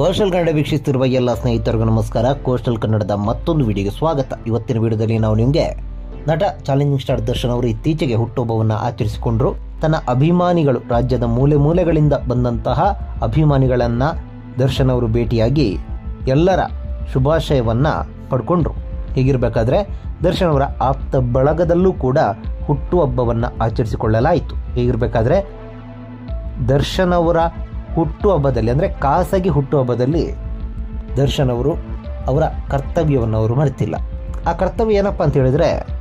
Coastal Kannada ವೀಕ್ಷಿಸುತ್ತಿರುವ ಎಲ್ಲ ಸ್ನೇಹಿತರಿಗೂ ನಮಸ್ಕಾರ. ಕೋಸ್ಟಲ್ ಕನ್ನಡದ ಮತ್ತೊಂದು ವಿಡಿಯೋಗೆ ಸ್ವಾಗತ. ಇವತ್ತಿನ ವಿಡಿಯೋದಲ್ಲಿ ನಾವು ನಿಮಗೆ ನಟ ಚಾಲೆಂಜಿಂಗ್ ಸ್ಟಾರ್ ದರ್ಶನ್ ಅವರು ಇತ್ತೀಚೆಗೆ ಹುಟ್ಟುಹಬ್ಬವನ್ನು ಆಚರಿಸಿಕೊಂಡ್ರು. ತನ್ನ ಅಭಿಮಾನಿಗಳು, ರಾಜ್ಯದ ಮೂಲೆ ಮೂಲೆಗಳಿಂದ ಬಂದಂತಹ ಅಭಿಮಾನಿಗಳನ್ನ ದರ್ಶನ್ ಅವರು ಭೇಟಿಯಾಗಿ ಎಲ್ಲರ ಶುಭಾಶಯವನ್ನ ಪಡ್ಕೊಂಡ್ರು. ಹೀಗಿರಬೇಕಾದ್ರೆ ದರ್ಶನ್ ಅವರ ಆಪ್ತ ಬಳಗದಲ್ಲೂ ಕೂಡ ಹುಟ್ಟುಹಬ್ಬವನ್ನು ಆಚರಿಸಿಕೊಳ್ಳಲಾಯಿತು. ಹೀಗಿರಬೇಕಾದ್ರೆ ದರ್ಶನ್ ಅವರ ಹುಟ್ಟುಹಬ್ಬದಲ್ಲಿ, ಅಂದರೆ ಖಾಸಗಿ ಹುಟ್ಟುಹಬ್ಬದಲ್ಲಿ ದರ್ಶನ್ ಅವರು ಅವರ ಕರ್ತವ್ಯವನ್ನು ಅವರು ಮರೆತಿಲ್ಲ. ಆ ಕರ್ತವ್ಯ ಏನಪ್ಪ ಅಂತ ಹೇಳಿದ್ರೆ,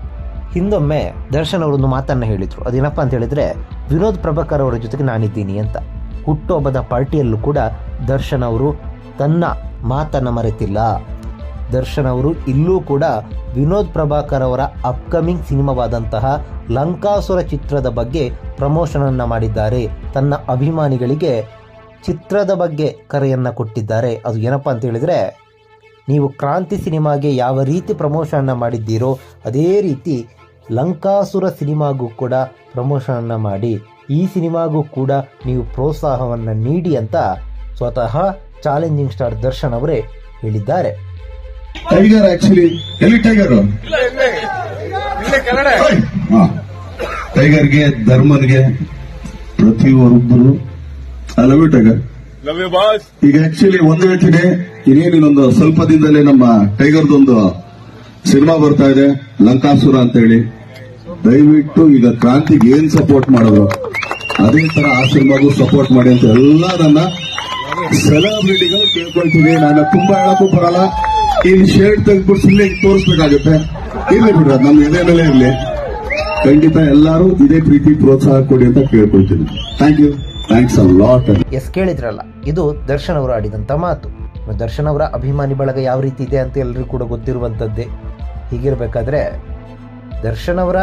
ಹಿಂದೊಮ್ಮೆ ದರ್ಶನ್ ಅವರೊಂದು ಮಾತನ್ನು ಹೇಳಿದರು. ಅದೇನಪ್ಪ ಅಂತ ಹೇಳಿದ್ರೆ, ವಿನೋದ್ ಪ್ರಭಾಕರ್ ಅವರ ಜೊತೆಗೆ ನಾನಿದ್ದೀನಿ ಅಂತ. ಹುಟ್ಟುಹಬ್ಬದ ಪಾರ್ಟಿಯಲ್ಲೂ ಕೂಡ ದರ್ಶನ್ ಅವರು ತನ್ನ ಮಾತನ್ನು ಮರೆತಿಲ್ಲ. ದರ್ಶನ್ ಅವರು ಇಲ್ಲೂ ಕೂಡ ವಿನೋದ್ ಪ್ರಭಾಕರ್ ಅವರ ಅಪ್ಕಮಿಂಗ್ ಸಿನಿಮಾವಾದಂತಹ ಲಂಕಾಸುರ ಚಿತ್ರದ ಬಗ್ಗೆ ಪ್ರಮೋಷನನ್ನು ಮಾಡಿದ್ದಾರೆ. ತನ್ನ ಅಭಿಮಾನಿಗಳಿಗೆ ಚಿತ್ರದ ಬಗ್ಗೆ ಕರೆಯನ್ನು ಕೊಟ್ಟಿದ್ದಾರೆ. ಅದು ಏನಪ್ಪಾ ಅಂತ ಹೇಳಿದ್ರೆ ನೀವು ಕ್ರಾಂತಿ ಸಿನಿಮಾಗೆ ಯಾವ ರೀತಿ ಪ್ರಮೋಷನ್ನ ಮಾಡಿದ್ದೀರೋ ಅದೇ ರೀತಿ ಲಂಕಾಸುರ ಸಿನಿಮಾಗೂ ಕೂಡ ಪ್ರಮೋಷನ್ನ ಮಾಡಿ ಈ ಸಿನಿಮಾಗೂ ಕೂಡ ನೀವು ಪ್ರೋತ್ಸಾಹವನ್ನು ನೀಡಿ ಅಂತ ಸ್ವತಃ ಚಾಲೆಂಜಿಂಗ್ ಸ್ಟಾರ್ ದರ್ಶನ್ ಅವರೇ ಹೇಳಿದ್ದಾರೆ. ಟೈಗರ್ ಆಕ್ಚುಲಿ ಎಲ್ಲಿ ಟೈಗರ್? ಟೈಗರ್ಗೆ ಧರ್ಮನ್ಗೆ ಪ್ರತಿಯೊಬ್ಬರು ಟೈಗರ್ ಲವ್ ಯು ಬಾಸ್ ಈಗ ಆಕ್ಚುಲಿ ಒಂದು ಹೇಳ್ತೀನಿ ಇನ್ನೇನಿನೊಂದು ಸ್ವಲ್ಪ ದಿನದಲ್ಲೇ ನಮ್ಮ ಟೈಗರ್ದೊಂದು ಸಿನಿಮಾ ಬರ್ತಾ ಇದೆ ಲಂಕಾಸುರ ಅಂತ ಹೇಳಿ ದಯವಿಟ್ಟು ಈಗ ಕ್ರಾಂತಿಗೆ ಏನ್ ಸಪೋರ್ಟ್ ಮಾಡೋದು? ಅದೇ ತರ ಆ ಸಿನಿಮಾಗೂ ಸಪೋರ್ಟ್ ಮಾಡಿ ಅಂತ ಎಲ್ಲ ನನ್ನ ಸೆಲೆಬ್ರಿಟಿಗಳು ಕೇಳ್ಕೊಳ್ತೀನಿ ನಾನು ತುಂಬಾ ಹೇಳಕ್ಕೂ ಬರಲ್ಲ. ಇನ್ ಶರ್ಟ್ ತೆಗೆದ್ಬಿಟ್ಟು ಸುಮ್ಮನೆ ತೋರಿಸ್ಬೇಕಾಗುತ್ತೆ. ಇರ್ಲಿ ಬಿಡ್ರ ನಮ್ಮ ಎದೆ ಮೇಲೆ ಇರ್ಲಿ. ಖಂಡಿತ ಎಲ್ಲರೂ ಇದೇ ಪ್ರೀತಿ ಪ್ರೋತ್ಸಾಹ ಕೊಡಿ ಅಂತ ಕೇಳ್ಕೊಳ್ತೀನಿ. ಥ್ಯಾಂಕ್ ಯು ಎಸ್, ಕೇಳಿದ್ರಲ್ಲ, ಇದು ದರ್ಶನ್ ಅವರು ಆಡಿದಂಥ ಮಾತು. ದರ್ಶನ್ ಅವರ ಅಭಿಮಾನಿ ಬಳಗ ಯಾವ ರೀತಿ ಇದೆ ಅಂತ ಎಲ್ಲರಿಗೂ ಕೂಡ ಗೊತ್ತಿರುವಂಥದ್ದೇ ಹೀಗಿರಬೇಕಾದ್ರೆ, ದರ್ಶನ್ ಅವರ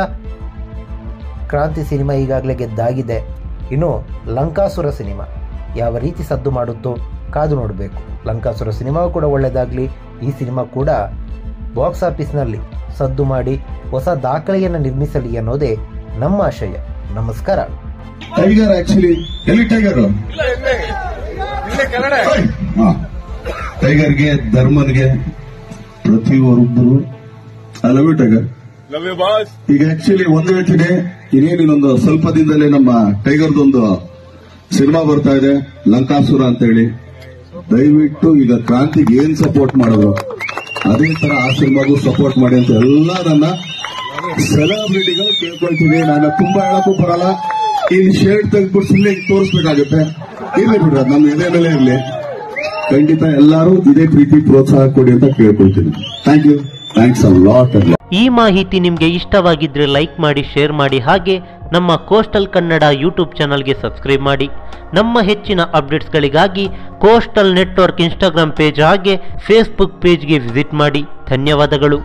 ಕ್ರಾಂತಿ ಸಿನಿಮಾ ಈಗಾಗಲೇ ಗೆದ್ದಾಗಿದೆ. ಇನ್ನು ಲಂಕಾಸುರ ಸಿನಿಮಾ ಯಾವ ರೀತಿ ಸದ್ದು ಮಾಡುತ್ತೋ ಕಾದು ನೋಡಬೇಕು. ಲಂಕಾಸುರ ಸಿನಿಮಾ ಕೂಡ ಒಳ್ಳೆಯದಾಗಲಿ ಈ ಸಿನಿಮಾ ಕೂಡ ಬಾಕ್ಸ್ ಆಫೀಸ್ನಲ್ಲಿ ಸದ್ದು ಮಾಡಿ ಹೊಸ ದಾಖಲೆಯನ್ನು ನಿರ್ಮಿಸಲಿ ಅನ್ನೋದೇ ನಮ್ಮ ಆಶಯ. ನಮಸ್ಕಾರ. ಟೈಗರ್ ಆಕ್ಚುಲಿ ಎಲ್ಲಿ ಟೈಗರ್ ಟೈಗರ್ಗೆ ಧರ್ಮನ್ಗೆ ಪ್ರತಿಯೊಬ್ಬರು I tiger love you boss ಈಗ ಆಕ್ಚುಲಿ ಒಂದು ಹೇಳ್ತೀನಿ. ಇನ್ನೊಂದು ಸ್ವಲ್ಪ ದಿನದಲ್ಲೇ ನಮ್ಮ ಟೈಗರ್ದೊಂದು ಸಿನಿಮಾ ಬರ್ತಾ ಇದೆ ಲಂಕಾಸುರ ಅಂತ ಹೇಳಿ ದಯವಿಟ್ಟು ಈಗ ಕ್ರಾಂತಿಗೆ ಏನ್ ಸಪೋರ್ಟ್ ಮಾಡೋದು? ಅದೇ ತರ ಆ ಸಿನಿಮಾಗೂ ಸಪೋರ್ಟ್ ಮಾಡಿ ಅಂತ ಎಲ್ಲ ನನ್ನ ಸೆಲೆಬ್ರಿಟಿಗಳು ಕೇಳ್ಕೊಳ್ತೀನಿ ನಾನು ತುಂಬಾ ಹೇಳಕ್ಕೂ ಬರಲ್ಲ. ಇನ್ ಶರ್ಟ್ ತೆಗೆದ್ಬಿಟ್ಟು ಸುಮ್ಮನೆ ತೋರಿಸ್ಬೇಕಾಗುತ್ತೆ. ಇರ್ಲಿ ಬಿಡ್ರ ನಮ್ಮ ಎದೆ ಮೇಲೆ ಇರ್ಲಿ. ಖಂಡಿತ ಎಲ್ಲರೂ ಇದೇ ಪ್ರೀತಿ, ಪ್ರೋತ್ಸಾಹ ಕೊಡಿ ಅಂತ ಕೇಳ್ಕೊಳ್ತೀನಿ. Thank you thanks a lot ಈ ಮಾಹಿತಿ ನಿಮಗೆ ಇಷ್ಟವಾಗಿದ್ರೆ ಲೈಕ್ ಮಾಡಿ, ಶೇರ್ ಮಾಡಿ, ಹಾಗೆ ನಮ್ಮ ಕೋಸ್ಟಲ್ ಕನ್ನಡ ಯೂಟ್ಯೂಬ್ ಚಾನಲ್ಗೆ ಸಬ್ಸ್ಕ್ರೈಬ್ ಮಾಡಿ. ನಮ್ಮ ಹೆಚ್ಚಿನ ಅಪ್ಡೇಟ್ಸ್ಗಳಿಗಾಗಿ ಕೋಸ್ಟಲ್ ನೆಟ್ವರ್ಕ್ ಇನ್ಸ್ಟಾಗ್ರಾಮ್ ಪೇಜ್ ಹಾಗೆ ಫೇಸ್ಬುಕ್ ಪೇಜ್ಗೆ ವಿಸಿಟ್ ಮಾಡಿ. ಧನ್ಯವಾದಗಳು.